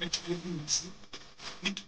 mit, müssen, mit